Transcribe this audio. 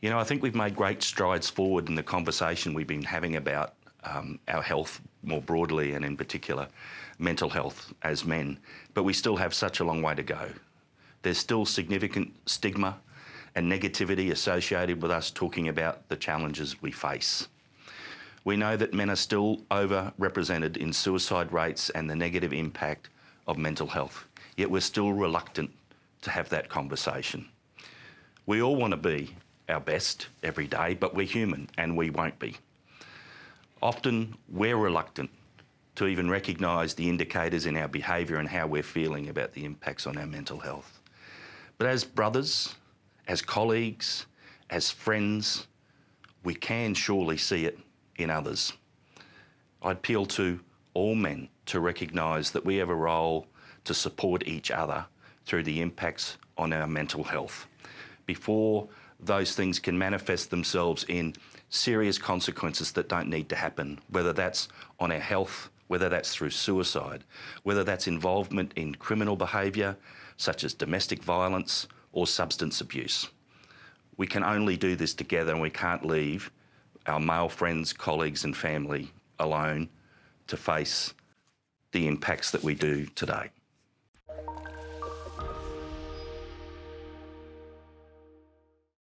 You know, I think we've made great strides forward in the conversation we've been having about um, our health more broadly and in particular mental health as men, but we still have such a long way to go. There's still significant stigma and negativity associated with us talking about the challenges we face. We know that men are still overrepresented in suicide rates and the negative impact of mental health, yet we're still reluctant to have that conversation. We all want to be our best every day, but we're human and we won't be. Often we're reluctant to even recognise the indicators in our behaviour and how we're feeling about the impacts on our mental health. But as brothers, as colleagues, as friends, we can surely see it in others. I appeal to all men to recognise that we have a role to support each other through the impacts on our mental health. Before those things can manifest themselves in serious consequences that don't need to happen, whether that's on our health, whether that's through suicide, whether that's involvement in criminal behaviour such as domestic violence or substance abuse. We can only do this together and we can't leave our male friends, colleagues, and family alone to face the impacts that we do today.